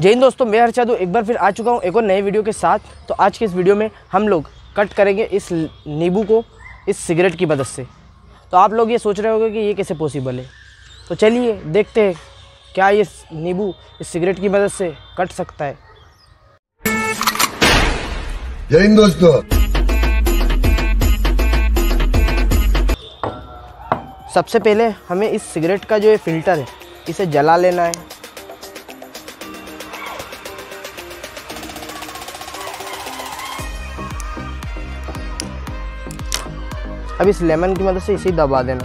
जय हिंद दोस्तों मैं हर्षा दो एक बार फिर आ चुका हूँ एक और नए वीडियो के साथ। तो आज के इस वीडियो में हम लोग कट करेंगे इस नींबू को इस सिगरेट की मदद से। तो आप लोग ये सोच रहे होंगे कि ये कैसे पॉसिबल है? तो चलिए देखते हैं क्या ये नींबू इस सिगरेट की मदद से कट सकता है। जय हिंद दोस्तों। सबसे पहले हमें इस सिगरेट का जो ये फ़िल्टर है इसे जला लेना है। अब इस लेमन की मदद मतलब से इसे दबा देना।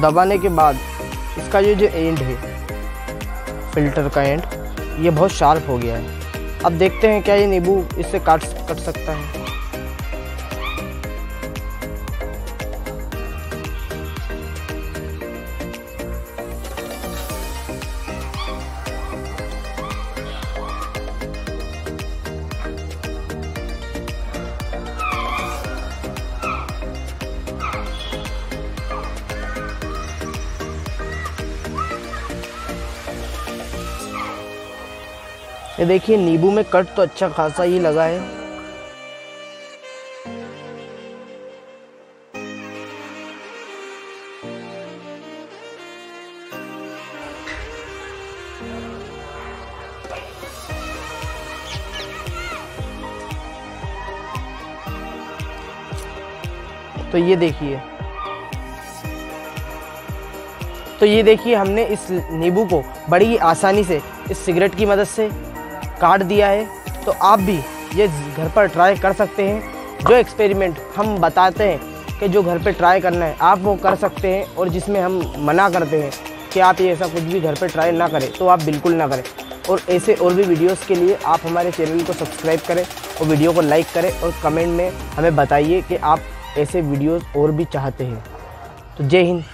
दबाने के बाद इसका जो जो एंड है फ़िल्टर का एंड ये बहुत शार्प हो गया है। अब देखते हैं क्या ये नींबू इससे काट कट सकता है। ये देखिए, नींबू में कट तो अच्छा खासा ही लगा है। तो ये देखिए। तो ये देखिए, हमने इस नींबू को बड़ी आसानी से, इस सिगरेट की मदद से काट दिया है तो आप भी ये घर पर ट्राई कर सकते हैं। जो एक्सपेरिमेंट हम बताते हैं कि जो घर पे ट्राई करना है, आप वो कर सकते हैं और जिसमें हम मना करते हैं कि आप ये ऐसा कुछ भी घर पे ट्राई ना करें तो आप बिल्कुल ना करें। और ऐसे और भी वीडियोस के लिए आप हमारे चैनल को सब्सक्राइब करें और वीडियो को लाइक करें और कमेंट में हमें बताइए कि आप ऐसे वीडियोस और भी चाहते हैं। तो जय हिंद।